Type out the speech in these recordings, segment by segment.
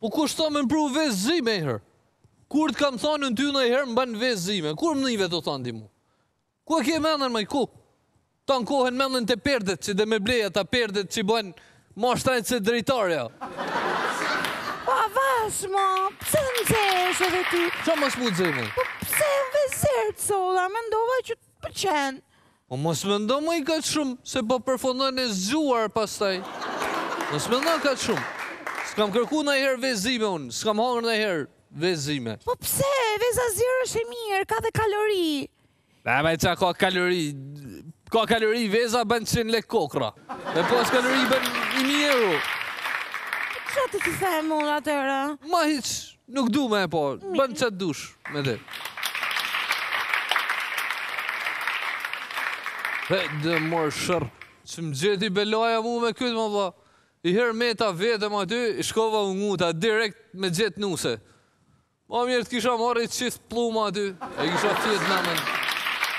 Po kush tha me m'pru vezë zime njëherë? Kur të kam thanë unë ty naj herë më ban vezë zime? Kur më nive tu thanë ti mu? Ku e ke mendën moj, ku? Tanë kohën mendën te perdet që do me ble ato perdet që bëjnë ma shtrajtë se dritarja. Po a vash mo, pse nxehesh edhe ty? Ça me u nxe më? Po pse një vezë të solla, mendova që të pëlqen. O mos mendo moj kaq shum se po përfundon e zgjuar pastaj mos mendo kaq shum skam kërku najher vezë zime un skam hangër najher vezë zime. Po pse, veza e zierë është e mirë, ka dhe kalori. Aa moj ça ka kalori ka kalori veza bën njëqind lek kokrra me pas kalori bën një mijë euro. Çfarë të të them unë atëherë? Moj hiç. Nuk du me e pa, bën ça dush me të. He, dhe mor sherr. Që më gjeti belaja mu me këtë mër vlla. I herë meta vetëm aty, i shkova u nguta, direkt me gjetë nuse. Ma mirë të kisha marrë i çift pëllumba aty, e kisha fjetë menën.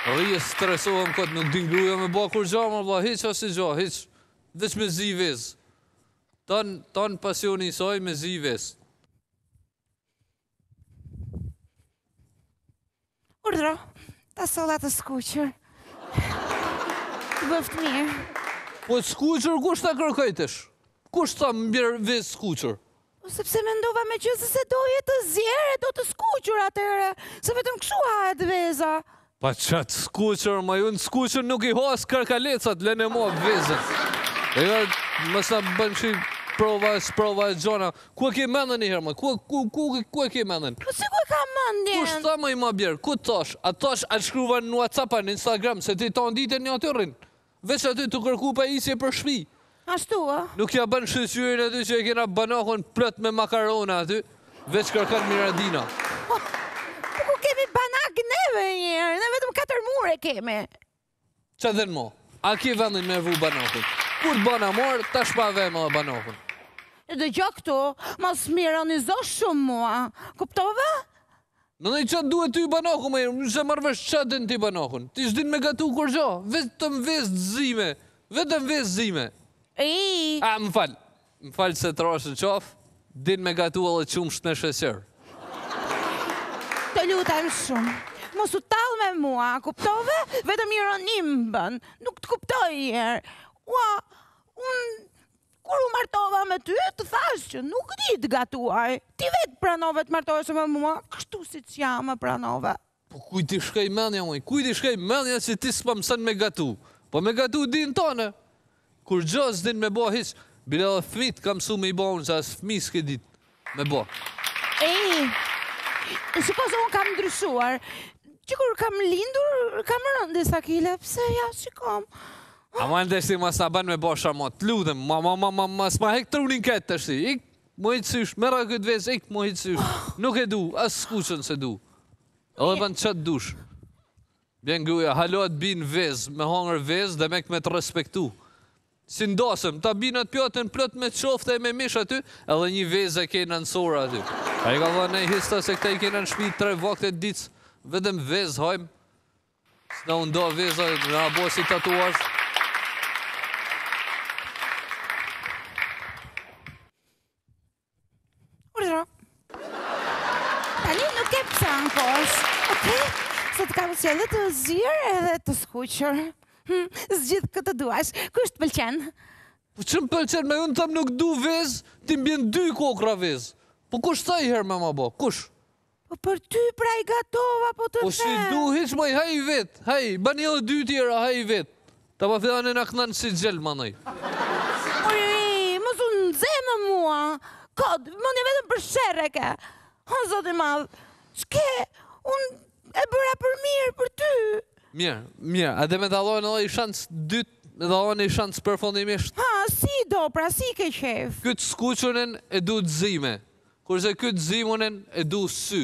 Rri e stresohem këtë, nuk din gruja me ba kurgja mër vlla, hiç asni gja, hiç. Veç me zi vezë. Ton, ton pasioni i saj me zi vezët. Urdhro, ta solla të skuqur. Të bëftë mirë. Po të skuqur kush ta kërkoi tash? Kush tha m'bjer vezë t' skuqur? Po sepse mendova meqenëse s'e doje të zierë e do të skuqur atëherë, se vetëm kështu hahet veza. Po ça t'skuqur moj unë skuqur nuk i ha as karkalecat lene mo vezën e jo mos na bënë shi prova e sprova e gjona ku e ke mendën një herë moj ku ku ku ku e ke mendën po si ku e kam mendjen kush tha moj ma bjer ku t'thash a t'thash a t'shkruva në whatsapp a në instagram se ti tanë ditën njaty rrin Veç aty tu kërku pajisje për shpi. Ashtu ë. Nuk ja bën shyqyrin aty që e kena banakun plot me makarona aty, veç kërkon mëradina. Po ku kemi banak neve njëherë, ne vetëm katër mure kemi. Ça thu mo? A ke vendin me vu banakun? Kur të bojna mur, tash po vemë banakun. Dëgjo këtu, mos më ironizo shumë mua. Kuptove? Në në ça t'duhet ty banaku moj njëherë, un s'e marr vesh ça do ti banakun. Ti s'din me gatu kurgjo, vetëm vezë zime, vetëm vezë zime. Iii. A, më fal, më fal se t'rash në qafë, din me gatu edhe qumësht me sheqer. Të lutem shumë, mos u tall me mua, a kuptove? Vetëm ironi më bën, nuk të kuptoj, njëherë. Ua, unë Kur u martova me ty, të thashë që nuk di të gatuaj. Ti vetë pranove të martohesh me mua, kështu siç jam më pranove. Po kujt i shkoj menja moj, kujt i shkoj menja që ti s'pa mëson me gatu. Po me gatu din tanë. Kurgjo s'din me bo hiç, bile edhe fmit t'kam mësu me i bo unë se as fmi s'ke dit. Me bo. Ej, si pas unë kam ndryshuar, që kur kam lindur, kam rëndë disa kile, pse ja që kam. A ma në fund masa ban me bo shaka, të ludhem, ma ma ma ma ma s'ma hek trunin këtë të shti, ik më hiq sysh, ma hiq këtë vezë, ik më hiq sysh, ah. nuk e du, as skuqun s'e du, edhe eh. banë qëtë dush. Bjen gruja, halo atë binë vezë, me hangër vezë dhe me këmë me të respektu. Si n'dasëm, ta bijnë pjatën plot me qofte e me mish aty, edhe nji vezë e kena n'sahan aty. Ai i ka thënë ne hista se këta i kena në shpi tre vakte në ditë, vetëm vezë hajmë. S'na u nda veza, na bo si tatuazh. Urdhro. Tani nuk e pëson kot. Ok, se të kam sjellë të zier edhe të skuqur. Hm, zgjidh kë të duash, kush të pëlqen? Po që më pëlqen me unë të them nuk du vezë, ti m'bjen dy kokrra vezë. Po kush t'tha i herë me ma bo, kush? Po për ty pra i gatova po të them. Po s'i du hiç moj haji vet. Haji, bani edhe dy tjera haji vet. Ta pa thënë na kënan si gjel manoj. Po mos u nxeh me mua kot, mendjen vetëm për sherre ke. O zot i madh. Ç'ke? Un e bëra për mirë për ty. Mirë, mirë. A dhe me dallojnë edhe i shans t'dytë edhe një shans përfondimisht. Ha, si do, pra si ke qejf. Këtë skuqunën e du të zime. Kurse kyt zimunën e du sy.